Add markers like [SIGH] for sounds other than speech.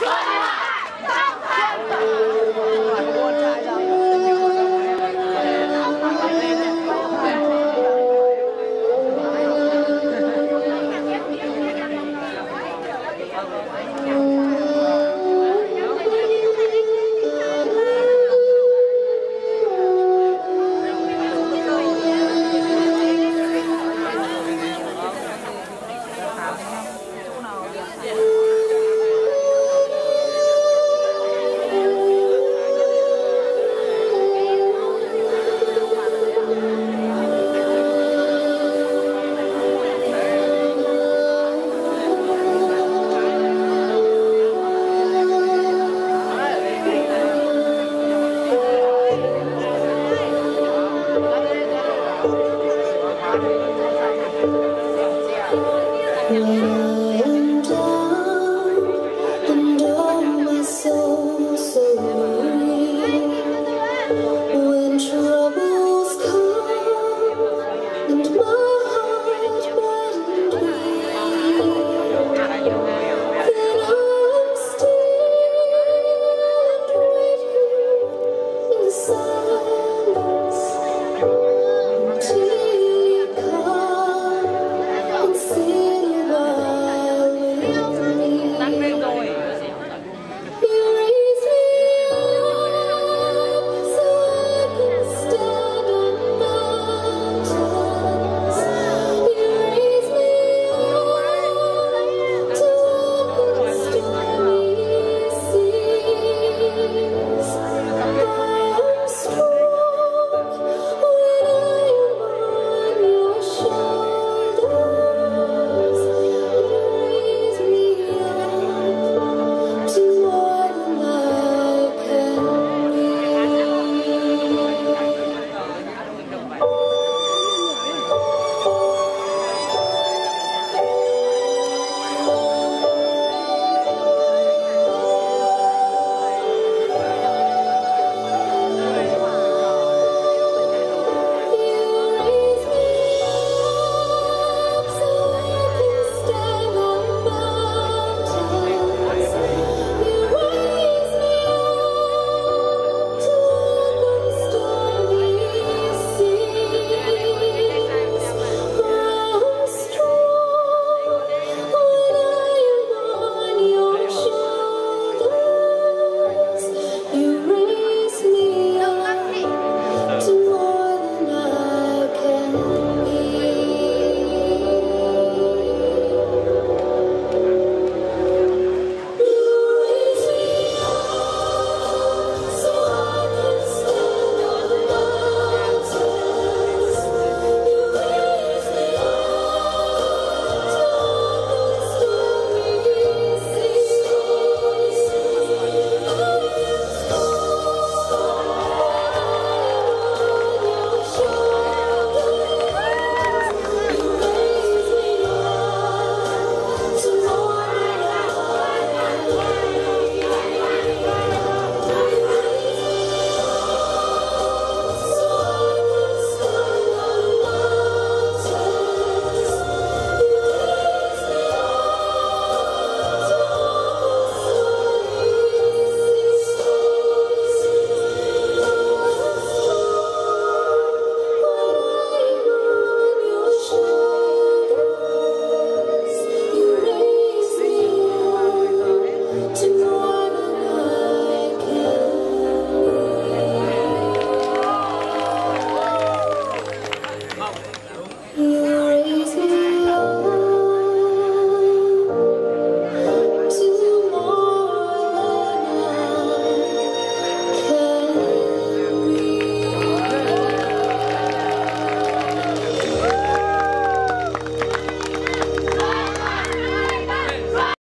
Fun [LAUGHS]